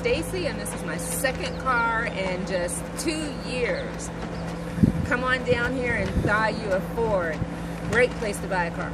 Stacy, and this is my second car in just two years. Come on down here and buy you a Ford. Great place to buy a car.